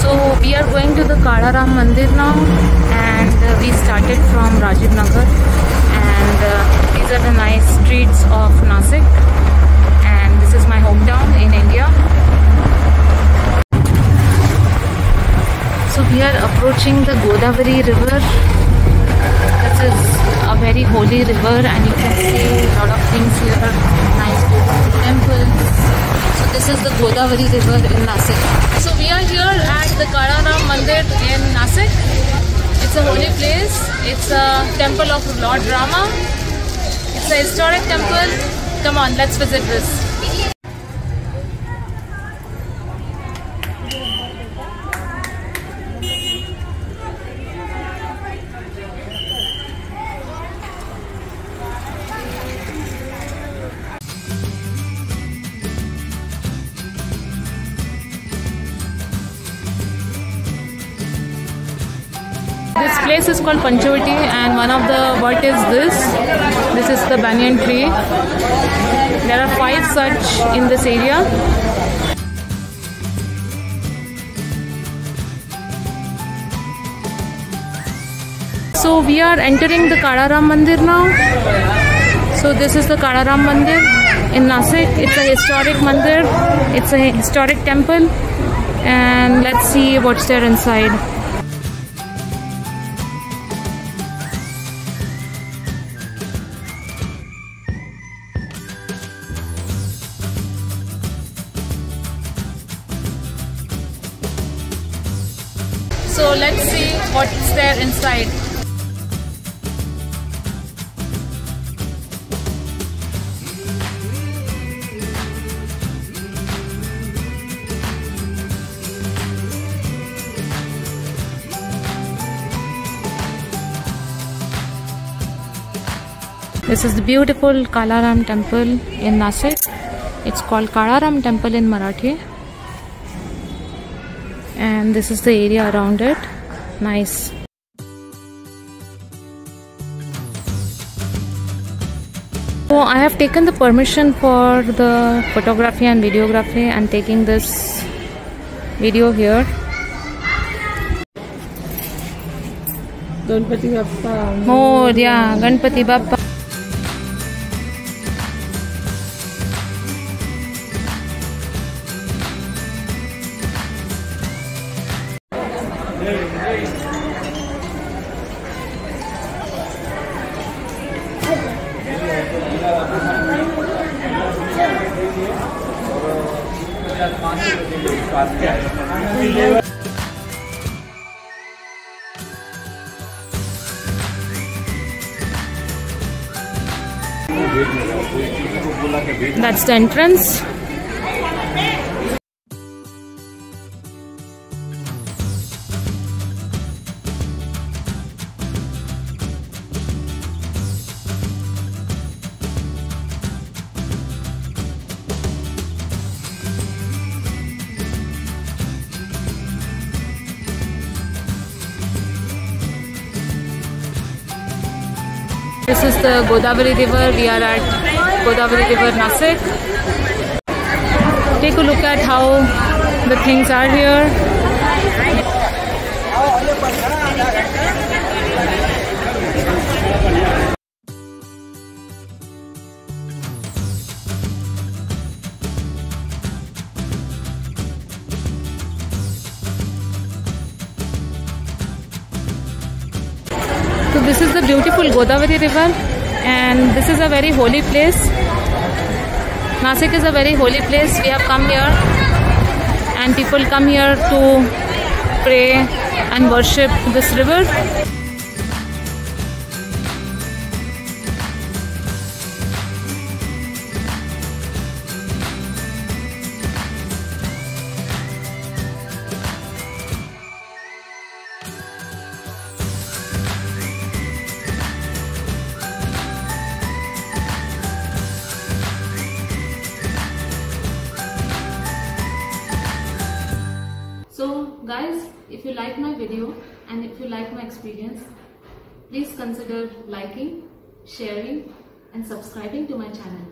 So we are going to the Kalaram Mandir now and uh, we started from Rajiv Nagar and uh, these are the nice streets of Nasik and this is my hometown in India. So we are approaching the Godavari river. This is a very holy river and you can see a lot of things here. Nice temples. So this is the Godavari river in Nasik. So the Kalaram Mandir in Nasik. It's a holy place. It's a temple of Lord Rama. It's a historic temple. Come on, let's visit this. This place is called Panchavati and one of the what is this? This is the banyan tree. There are five such in this area. So we are entering the Kalaram Mandir now. So this is the Kalaram Mandir in Nasik. It's a historic mandir. It's a historic temple. And let's see what's there inside. So let's see what's there inside. This is the beautiful Kalaram temple in Nasik. It's called Kalaram temple in Marathi and this is the area around it nice so I have taken the permission for the photography and videography and taking this video here Ganpati Bappa. Oh yeah, Ganpati Bappa. That's the entrance. This is the Godavari River. We are at Godavari River, Nasik. Take a look at how the things are here. This is the beautiful Godavari river and this is a very holy place. Nasik is a very holy place. We have come here and people come here to pray and worship this river. So guys, if you like my video and if you like my experience, please consider liking, sharing and subscribing to my channel.